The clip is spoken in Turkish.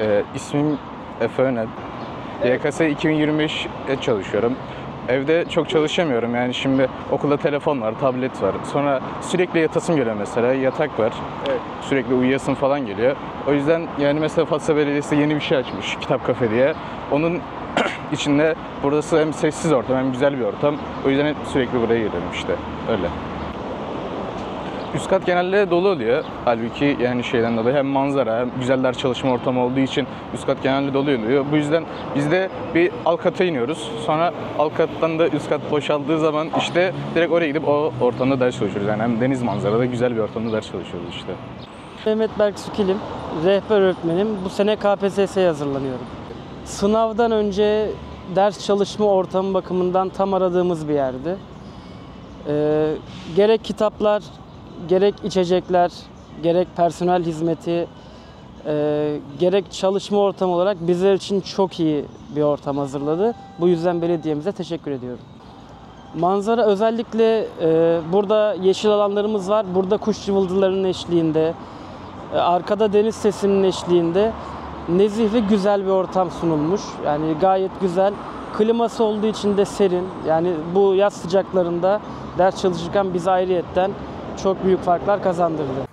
Ee, ismim Efe Önel. YKS 2025'e çalışıyorum. Evde çok çalışamıyorum yani şimdi okulda telefon var, tablet var. Sonra sürekli yatasım geliyor mesela, yatak var. Evet. Sürekli uyuyasım falan geliyor. O yüzden yani mesela Fatsa Belediyesi yeni bir şey açmış, kitap kafe diye. Onun içinde burası hem sessiz ortam hem güzel bir ortam. O yüzden hep sürekli buraya geliyorum işte, öyle. Üst kat genelde dolu oluyor. Halbuki yani şeyden dolayı hem manzara hem güzel ders çalışma ortamı olduğu için üst kat genelde dolu oluyor. Bu yüzden biz de bir alt kata iniyoruz. Sonra alt kattan da üst kat boşaldığı zaman işte direkt oraya gidip o ortamda ders çalışıyoruz. Yani hem deniz manzarada güzel bir ortamda ders çalışıyoruz işte. Mehmet Berk Sükilim, rehber öğretmenim. Bu sene KPSS'ye hazırlanıyorum. Sınavdan önce ders çalışma ortamı bakımından tam aradığımız bir yerdi. Ee, gerek kitaplar, gerek içecekler, gerek personel hizmeti, e, gerek çalışma ortamı olarak bizler için çok iyi bir ortam hazırladı. Bu yüzden belediyemize teşekkür ediyorum. Manzara özellikle e, burada yeşil alanlarımız var. Burada kuş cıvıldılarının eşliğinde, e, arkada deniz sesinin eşliğinde nezih ve güzel bir ortam sunulmuş. Yani gayet güzel. Kliması olduğu için de serin. Yani bu yaz sıcaklarında ders çalışırken bize ayrıyetten çok büyük farklar kazandırdı.